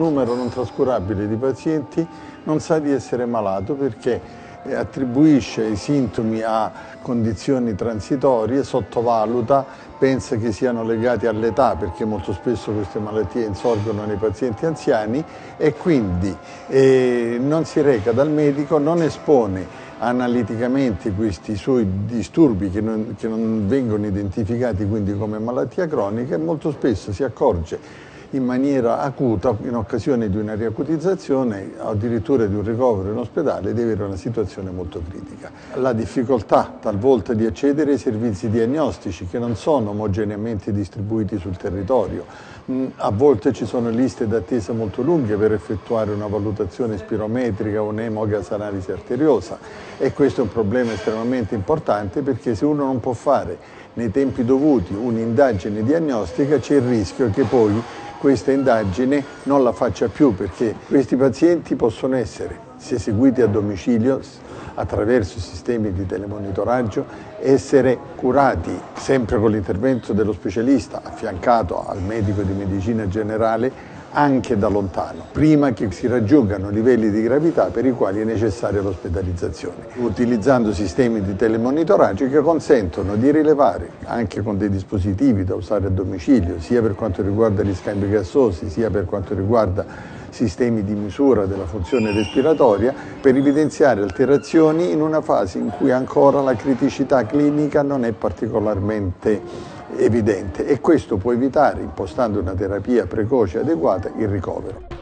numero non trascurabile di pazienti non sa di essere malato perché attribuisce i sintomi a condizioni transitorie, sottovaluta, pensa che siano legati all'età perché molto spesso queste malattie insorgono nei pazienti anziani e quindi eh, non si reca dal medico, non espone analiticamente questi suoi disturbi che non, che non vengono identificati quindi come malattia cronica e molto spesso si accorge in maniera acuta in occasione di una riacutizzazione addirittura di un ricovero in ospedale di avere una situazione molto critica. La difficoltà talvolta di accedere ai servizi diagnostici che non sono omogeneamente distribuiti sul territorio, mm, a volte ci sono liste d'attesa molto lunghe per effettuare una valutazione spirometrica o un'emogas analisi arteriosa e questo è un problema estremamente importante perché se uno non può fare nei tempi dovuti un'indagine diagnostica c'è il rischio che poi questa indagine non la faccia più perché questi pazienti possono essere, se seguiti a domicilio, attraverso sistemi di telemonitoraggio, essere curati sempre con l'intervento dello specialista affiancato al medico di medicina generale anche da lontano, prima che si raggiungano livelli di gravità per i quali è necessaria l'ospedalizzazione, utilizzando sistemi di telemonitoraggio che consentono di rilevare, anche con dei dispositivi da usare a domicilio, sia per quanto riguarda gli scambi gassosi, sia per quanto riguarda sistemi di misura della funzione respiratoria, per evidenziare alterazioni in una fase in cui ancora la criticità clinica non è particolarmente evidente e questo può evitare, impostando una terapia precoce adeguata, il ricovero.